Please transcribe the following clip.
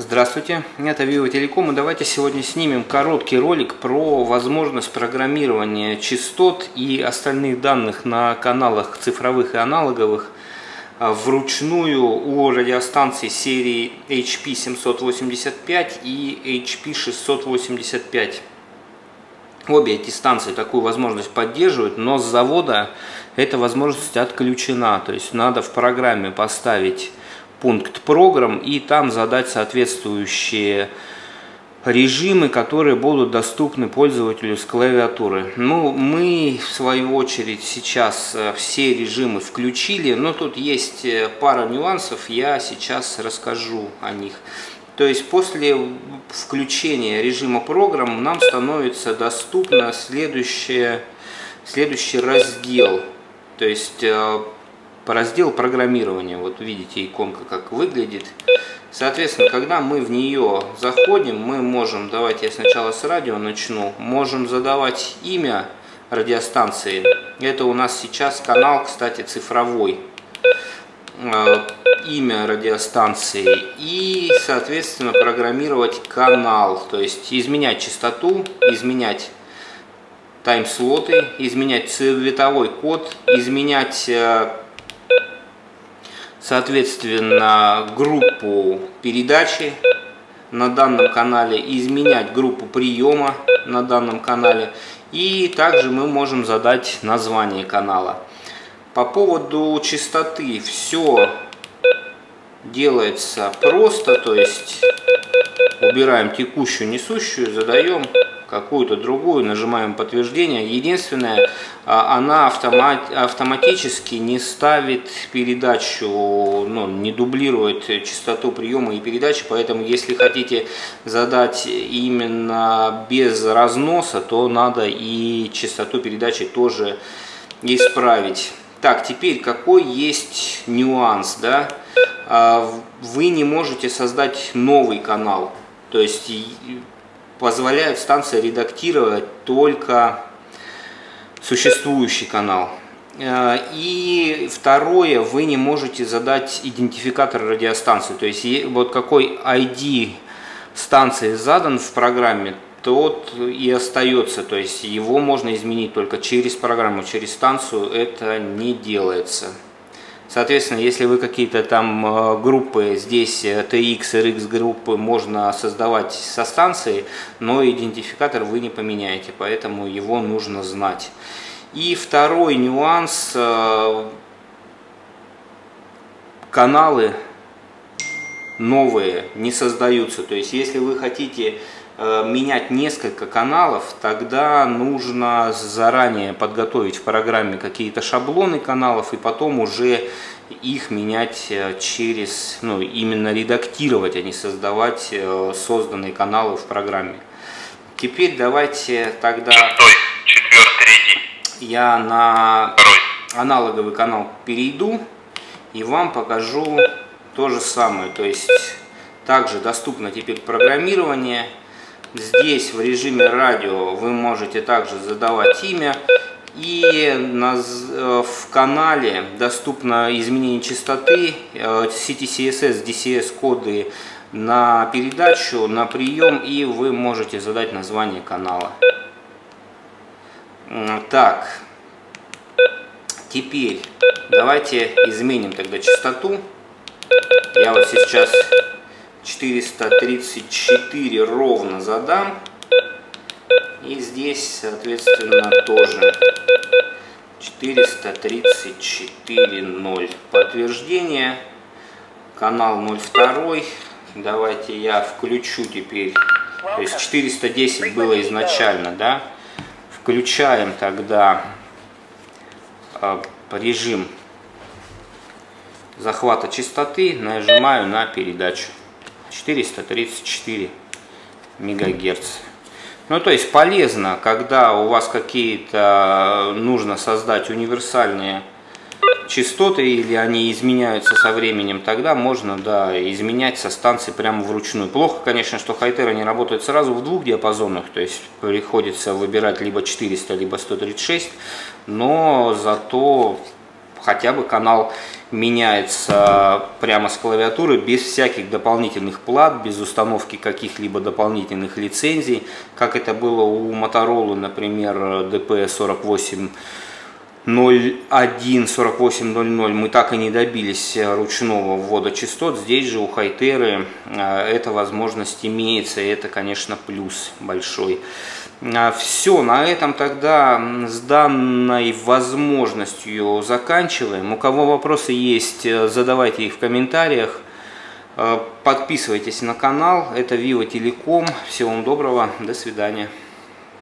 Здравствуйте, это Vivo Телеком и давайте сегодня снимем короткий ролик про возможность программирования частот и остальных данных на каналах цифровых и аналоговых а, вручную у радиостанций серии HP 785 и HP 685. Обе эти станции такую возможность поддерживают, но с завода эта возможность отключена. То есть надо в программе поставить пункт программ и там задать соответствующие режимы, которые будут доступны пользователю с клавиатуры. Ну, мы в свою очередь сейчас э, все режимы включили, но тут есть э, пара нюансов, я сейчас расскажу о них. То есть после включения режима программ нам становится доступно следующее, следующий раздел. То есть э, раздел программирования. Вот видите иконка как выглядит. Соответственно, когда мы в нее заходим, мы можем, давайте я сначала с радио начну, можем задавать имя радиостанции. Это у нас сейчас канал, кстати, цифровой. Э, имя радиостанции и, соответственно, программировать канал, то есть изменять частоту, изменять тайм-слоты, изменять цветовой код, изменять, э, соответственно, группу передачи на данном канале, изменять группу приема на данном канале. И также мы можем задать название канала. По поводу частоты все делается просто, то есть убираем текущую, несущую, задаем какую-то другую, нажимаем подтверждение. Единственное, а, она автомат, автоматически не ставит передачу, ну, не дублирует частоту приема и передачи, поэтому если хотите задать именно без разноса, то надо и частоту передачи тоже исправить. Так, теперь какой есть нюанс, да? А, вы не можете создать новый канал, то есть позволяет станция редактировать только существующий канал. А, и второе, вы не можете задать идентификатор радиостанции, то есть вот какой ID станции задан в программе, тот и остается. То есть его можно изменить только через программу, через станцию это не делается. Соответственно, если вы какие-то там э, группы, здесь TX, э, RX группы можно создавать со станции, но идентификатор вы не поменяете, поэтому его нужно знать. И второй нюанс, э, каналы новые не создаются. То есть, если вы хотите менять несколько каналов, тогда нужно заранее подготовить в программе какие-то шаблоны каналов и потом уже их менять э, через, ну, именно редактировать, а не создавать э, созданные каналы в программе. Теперь давайте тогда... Шестой, четвертый, третий. Я на Второй. аналоговый канал перейду и вам покажу то же самое. То есть также доступно теперь программирование. Здесь в режиме радио вы можете также задавать имя. И э, в канале доступно изменение частоты, CTCSS, э, DCS коды на передачу, на прием, и вы можете задать название канала. Так, теперь давайте изменим тогда частоту. Я вот сейчас 434 ровно задам. И здесь, соответственно, тоже 434 0. Подтверждение. Канал 02. Давайте я включу теперь. То есть 410 было изначально, да? Включаем тогда э, режим захвата частоты. Нажимаю на передачу. 434 мегагерц. Ну, то есть полезно, когда у вас какие-то нужно создать универсальные частоты или они изменяются со временем, тогда можно да, изменять со станции прямо вручную. Плохо, конечно, что хайтеры не работают сразу в двух диапазонах, то есть приходится выбирать либо 400, либо 136, но зато хотя бы канал меняется прямо с клавиатуры без всяких дополнительных плат, без установки каких-либо дополнительных лицензий, как это было у Motorola, например, DP48 014800 мы так и не добились ручного ввода частот. Здесь же у Хайтеры эта возможность имеется, и это, конечно, плюс большой. А, Все, на этом тогда с данной возможностью заканчиваем. У кого вопросы есть, э, задавайте их в комментариях. Э, подписывайтесь на канал. Это Vivo Telecom. Всего вам доброго. До свидания.